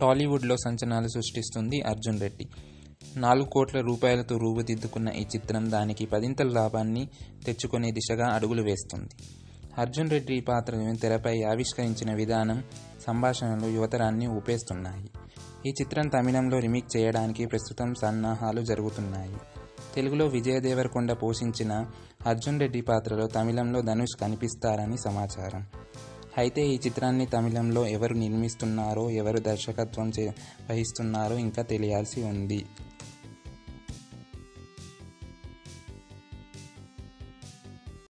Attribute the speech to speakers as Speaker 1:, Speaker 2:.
Speaker 1: టాలీవుడ్లో సంచలనాలు సృష్టిస్తుంది అర్జున్ రెడ్డి. నాలుగు కోట్ల రూపాయలతో రూపుదిద్దుకున్న ఈ చిత్రం దానికి పదింతల లాభాన్ని తెచ్చుకునే దిశగా అడుగులు వేస్తుంది. అర్జున్ రెడ్డి పాత్రను తెరపై ఆవిష్కరించిన విధానం సంభాషణలు యువతరాన్ని ఊపేస్తున్నాయి. ఈ చిత్రం తమిళంలో రిమేక్ చేయడానికి ప్రస్తుతం సన్నాహాలు జరుగుతున్నాయి. తెలుగులో విజయదేవరకొండ పోషించిన అర్జున్ రెడ్డి పాత్రలో తమిళంలో ధనుష్ కనిపిస్తారని సమాచారం. అయితే ఈ చిత్రాన్ని తమిళంలో ఎవరు నిర్మిస్తున్నారో ఎవరు దర్శకత్వం చే వహిస్తున్నారో ఇంకా తెలియాల్సి ఉంది.